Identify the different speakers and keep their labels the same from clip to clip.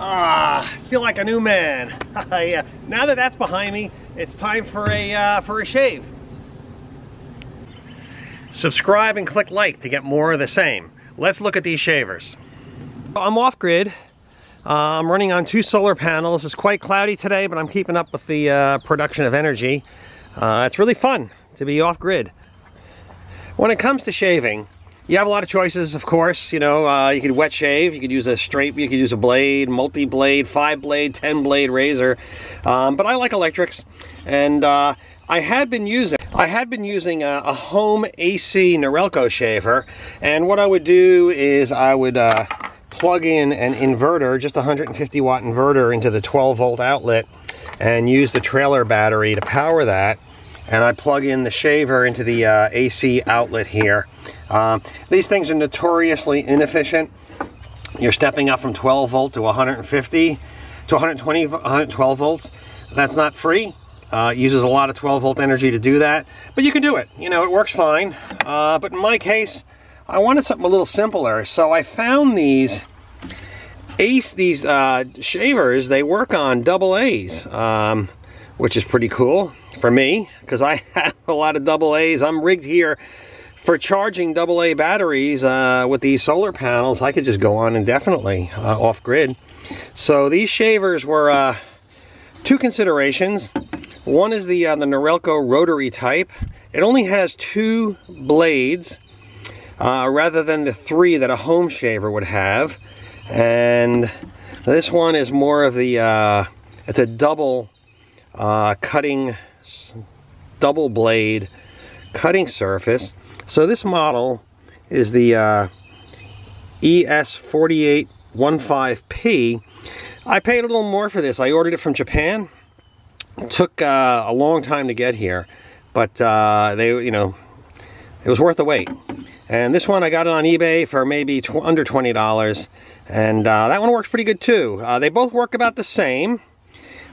Speaker 1: Ah, I feel like a new man. yeah. Now that that's behind me, it's time for a uh, for a shave. Subscribe and click like to get more of the same. Let's look at these shavers. I'm off grid. Uh, I'm running on two solar panels. It's quite cloudy today, but I'm keeping up with the uh, production of energy. Uh, it's really fun to be off grid. When it comes to shaving, you have a lot of choices, of course. You know, uh, you could wet shave, you could use a straight, you could use a blade, multi-blade, five-blade, ten-blade razor. Um, but I like electrics, and uh, I had been using I had been using a, a, home AC Norelco shaver, and what I would do is I would uh, plug in an inverter, just a 150 watt inverter into the 12 volt outlet, and use the trailer battery to power that. And I plug in the shaver into the uh, AC outlet here. Um, these things are notoriously inefficient. You're stepping up from 12 volt to 150 to 120, 112 volts. That's not free. Uh, uses a lot of 12 volt energy to do that, but you can do it. You know, it works fine. Uh, but in my case, I wanted something a little simpler, so I found these Ace, these uh, shavers, they work on double A's, um, which is pretty cool for me, because I have a lot of double A's. I'm rigged here for charging AA batteries uh, with these solar panels, I could just go on indefinitely uh, off grid. So these shavers were uh, two considerations. One is the, uh, the Norelco rotary type. It only has two blades uh, rather than the three that a home shaver would have. And this one is more of the, uh, it's a double cutting, double blade cutting surface. So this model is the uh, ES4815P. I paid a little more for this. I ordered it from Japan. It took uh, a long time to get here, but uh, they, you know, it was worth the wait. And this one I got it on eBay for maybe tw under $20, and uh, that one works pretty good too. Uh, they both work about the same.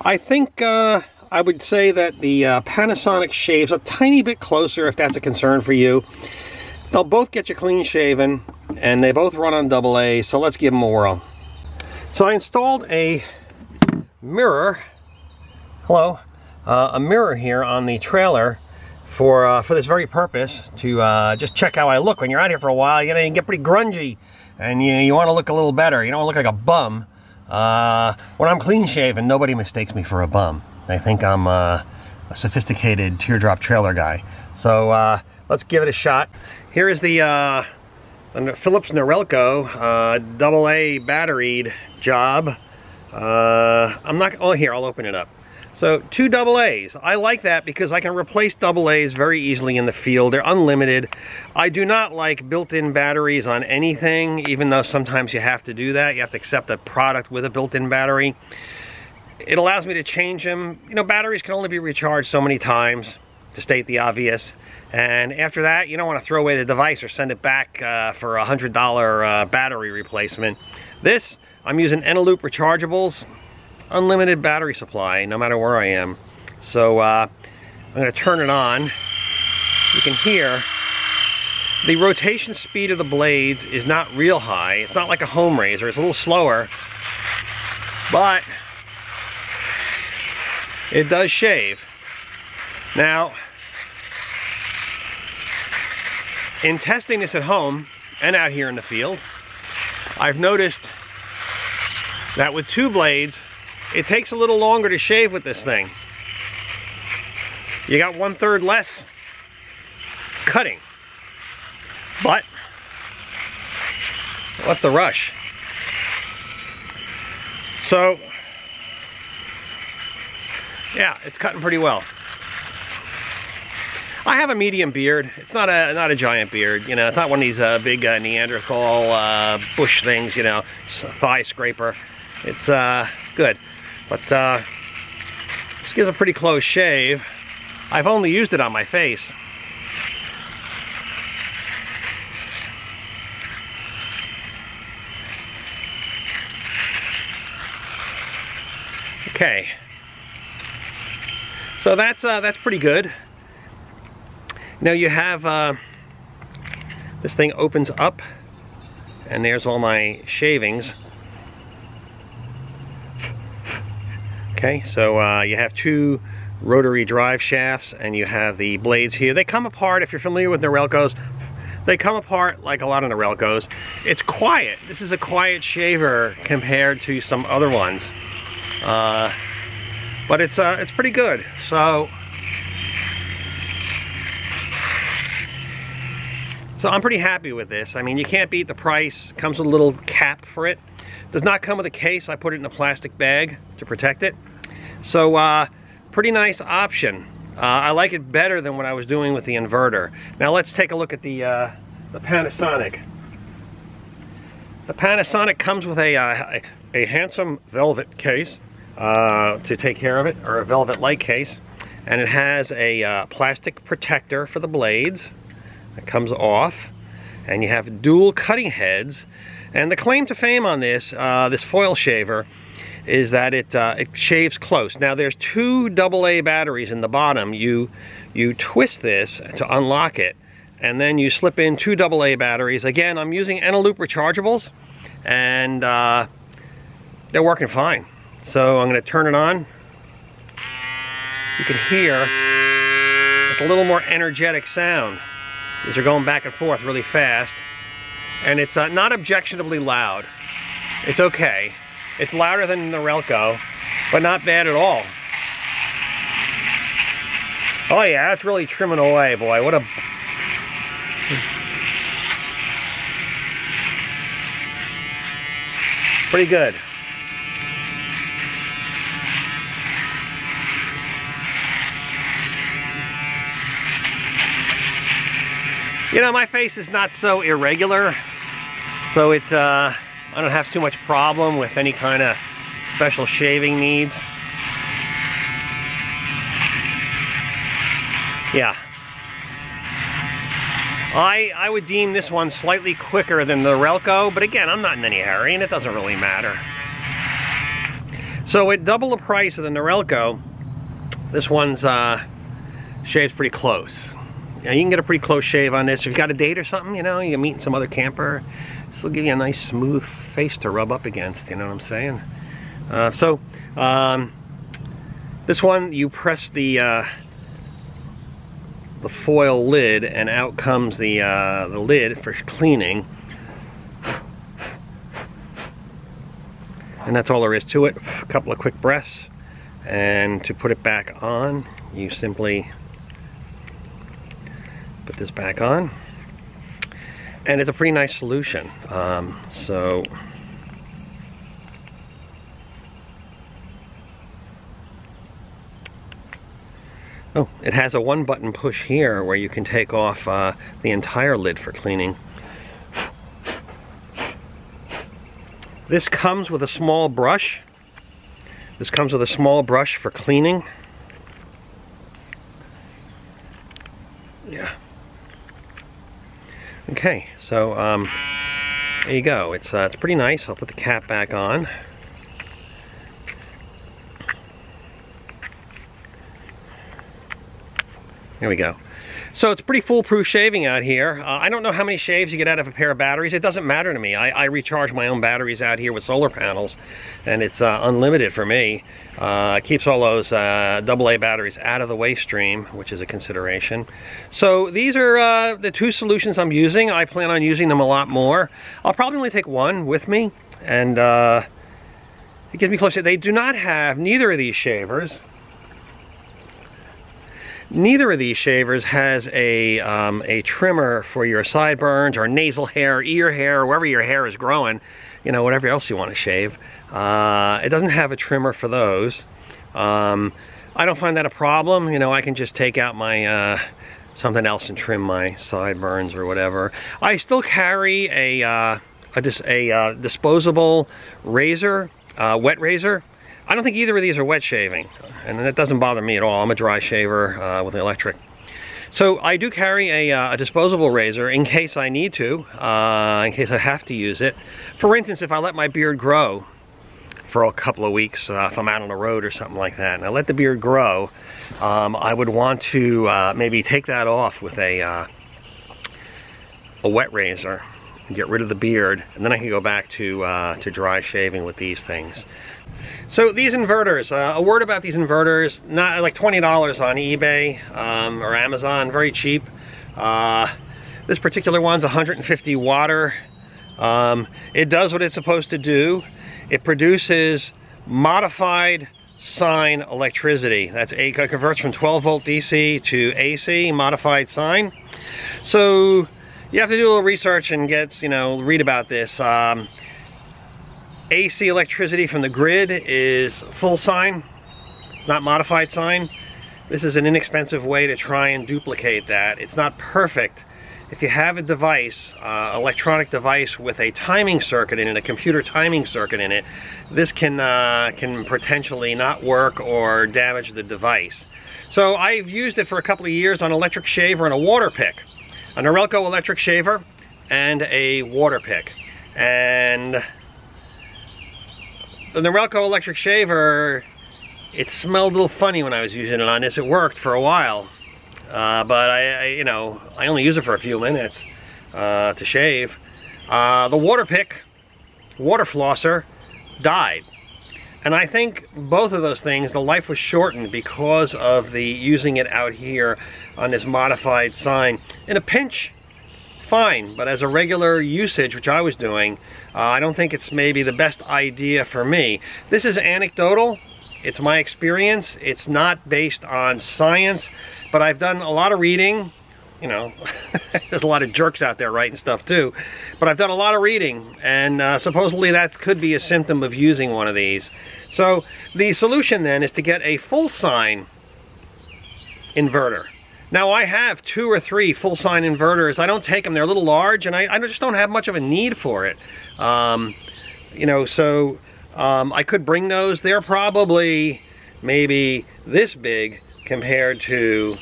Speaker 1: I think uh, I would say that the uh, Panasonic shaves a tiny bit closer if that's a concern for you. They'll both get you clean shaven and they both run on double A, so let's give them a whirl. So I installed a mirror, hello, uh, a mirror here on the trailer for uh, for this very purpose to uh, just check how I look. When you're out here for a while, you know, you get pretty grungy and you, you want to look a little better. You don't want to look like a bum. Uh, when I'm clean shaven, nobody mistakes me for a bum. They think I'm uh, a sophisticated teardrop trailer guy. So uh, let's give it a shot. Here is the, uh, the Philips Norelco uh, double A batteried job. Uh, I'm not, oh here, I'll open it up. So two double A's. I like that because I can replace double A's very easily in the field. They're unlimited. I do not like built-in batteries on anything, even though sometimes you have to do that. You have to accept a product with a built-in battery. It allows me to change them. You know, batteries can only be recharged so many times, to state the obvious. And after that, you don't want to throw away the device or send it back uh, for a $100 uh, battery replacement. This, I'm using Eneloop rechargeables, unlimited battery supply, no matter where I am. So uh, I'm going to turn it on. You can hear the rotation speed of the blades is not real high. It's not like a home razor. It's a little slower. But it does shave. Now, in testing this at home and out here in the field, I've noticed that with two blades, it takes a little longer to shave with this thing. You got one third less cutting. But, what's the rush? So, yeah, it's cutting pretty well. I have a medium beard. It's not a not a giant beard. You know, it's not one of these uh, big uh, Neanderthal uh, bush things. You know, thigh scraper. It's uh, good, but uh, this gives a pretty close shave. I've only used it on my face. Okay. So that's uh, that's pretty good. Now you have uh, this thing opens up, and there's all my shavings. Okay, so uh, you have two rotary drive shafts and you have the blades here. They come apart, if you're familiar with Norelcos, they come apart like a lot of Norelcos. It's quiet. This is a quiet shaver compared to some other ones. Uh, but it's, uh, it's pretty good. So, so I'm pretty happy with this. I mean, you can't beat the price. Comes with a little cap for it. Does not come with a case. I put it in a plastic bag to protect it. So, uh, pretty nice option. Uh, I like it better than what I was doing with the inverter. Now let's take a look at the, uh, the Panasonic. The Panasonic comes with a, uh, a, handsome velvet case uh, to take care of it, or a velvet light case. And it has a uh, plastic protector for the blades that comes off. And you have dual cutting heads. And the claim to fame on this, this foil shaver, is that it, uh, it shaves close. Now there's two AA batteries in the bottom. You, you twist this to unlock it and then you slip in two AA batteries. Again, I'm using Eneloop rechargeables and uh, they're working fine. So I'm going to turn it on. You can hear it's a little more energetic sound. These are going back and forth really fast and it's uh, not objectionably loud. It's okay. It's louder than the Relco, but not bad at all. Oh yeah, that's really trimming away, boy. What a... Pretty good. You know, my face is not so irregular, so it, uh, I don't have too much problem with any kind of special shaving needs. Yeah. I, I would deem this one slightly quicker than the Relco, but again, I'm not in any hurry and it doesn't really matter. So at double the price of the Norelco, this one's uh, shaves pretty close. Now you can get a pretty close shave on this. If you've got a date or something, you know, you're meeting some other camper, this will give you a nice smooth face to rub up against, you know what I'm saying? Uh, so, um, this one, you press the, uh, the foil lid and out comes the, uh, the lid for cleaning. And that's all there is to it. A couple of quick breaths. And to put it back on, you simply put this back on and it's a pretty nice solution. Um, so oh it has a one button push here where you can take off uh, the entire lid for cleaning. This comes with a small brush. This comes with a small brush for cleaning Okay, so um, there you go. It's, uh, it's pretty nice. I'll put the cap back on. There we go. So it's pretty foolproof shaving out here. Uh, I don't know how many shaves you get out of a pair of batteries. It doesn't matter to me. I, I recharge my own batteries out here with solar panels, and it's uh, unlimited for me. Uh, keeps all those uh, AA batteries out of the waste stream, which is a consideration. So these are uh, the two solutions I'm using. I plan on using them a lot more. I'll probably only take one with me, and uh, it gets me closer. They do not have, neither of these shavers, Neither of these shavers has a, um, a trimmer for your sideburns or nasal hair, ear hair, wherever your hair is growing, you know, whatever else you want to shave. Uh, it doesn't have a trimmer for those. Um, I don't find that a problem. You know, I can just take out my uh, something else and trim my sideburns or whatever. I still carry a, uh, a, dis a uh, disposable razor, uh, wet razor. I don't think either of these are wet shaving, and that doesn't bother me at all. I'm a dry shaver uh, with electric. So I do carry a, uh, a, disposable razor in case I need to, uh, in case I have to use it. For instance, if I let my beard grow for a couple of weeks, uh, if I'm out on the road or something like that, and I let the beard grow, um, I would want to uh, maybe take that off with a, uh, a wet razor get rid of the beard, and then I can go back to, uh, to dry shaving with these things. So these inverters, uh, a word about these inverters, not like $20 on eBay um, or Amazon, very cheap. Uh, this particular one's 150 water. Um, it does what it's supposed to do. It produces modified sine electricity. That's a converts from 12 volt DC to AC, modified sine. So you have to do a little research and get, you know, read about this. Um, AC electricity from the grid is full sine. It's not modified sine. This is an inexpensive way to try and duplicate that. It's not perfect. If you have a device, uh, electronic device with a timing circuit in it, a computer timing circuit in it, this can, uh, can potentially not work or damage the device. So I've used it for a couple of years on electric shaver and a water pick a Norelco electric shaver and a water pick. And the Norelco electric shaver, it smelled a little funny when I was using it on this. It worked for a while, uh, but I, I, you know, I only use it for a few minutes uh, to shave. Uh, the water pick, water flosser, died. And I think both of those things, the life was shortened because of the using it out here on this modified sine. In a pinch, it's fine, but as a regular usage, which I was doing, uh, I don't think it's maybe the best idea for me. This is anecdotal. It's my experience. It's not based on science, but I've done a lot of reading you know, there's a lot of jerks out there writing stuff too. But I've done a lot of reading, and uh, supposedly that could be a symptom of using one of these. So the solution then is to get a full sine inverter. Now I have two or three full sine inverters. I don't take them, they're a little large, and I, I just don't have much of a need for it. Um, you know, so um, I could bring those. They're probably maybe this big compared to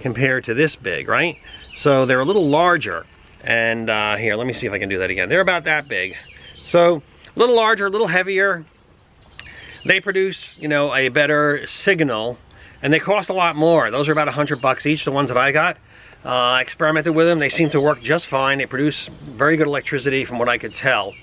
Speaker 1: compared to this big, right? So they're a little larger. And uh, here, let me see if I can do that again. They're about that big. So a little larger, a little heavier. They produce, you know, a better signal and they cost a lot more. Those are about a hundred bucks each, the ones that I got. Uh, I experimented with them. They seem to work just fine. They produce very good electricity from what I could tell.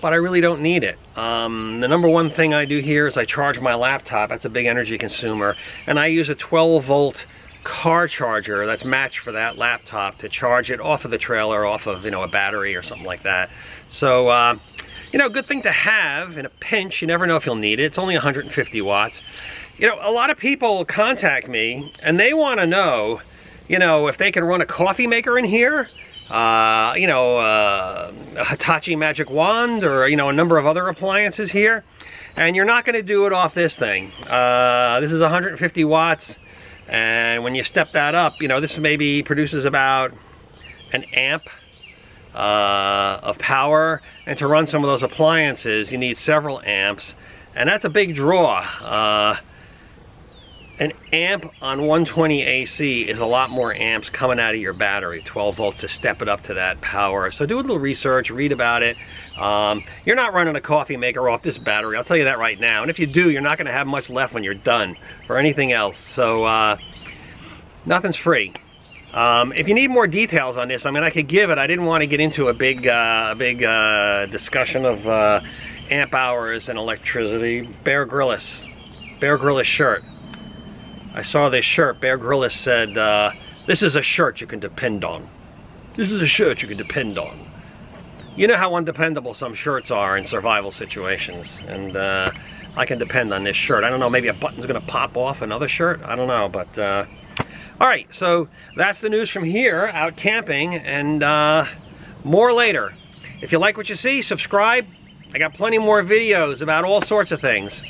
Speaker 1: But I really don't need it. Um, the number one thing I do here is I charge my laptop. That's a big energy consumer. And I use a 12 volt car charger that's matched for that laptop to charge it off of the trailer, off of, you know, a battery or something like that. So, uh, you know, a good thing to have in a pinch. You never know if you'll need it. It's only 150 watts. You know, a lot of people contact me and they want to know, you know, if they can run a coffee maker in here, uh, you know, uh, a Hitachi Magic Wand or, you know, a number of other appliances here. And you're not going to do it off this thing. Uh, this is 150 watts. And when you step that up, you know, this maybe produces about an amp uh, of power. And to run some of those appliances, you need several amps. And that's a big draw. An amp on 120 AC is a lot more amps coming out of your battery, 12 volts to step it up to that power. So do a little research, read about it. Um, you're not running a coffee maker off this battery, I'll tell you that right now. And if you do, you're not going to have much left when you're done or anything else. So uh, nothing's free. Um, if you need more details on this, I mean, I could give it. I didn't want to get into a big, uh, big uh, discussion of uh, amp hours and electricity. Bear Grylls, Bear Grylls shirt. I saw this shirt. Bear Grylls said, uh, this is a shirt you can depend on. This is a shirt you can depend on. You know how undependable some shirts are in survival situations. And uh, I can depend on this shirt. I don't know, maybe a button's going to pop off another shirt. I don't know, but... Uh, all right, so that's the news from here, out camping, and uh, more later. If you like what you see, subscribe. I got plenty more videos about all sorts of things.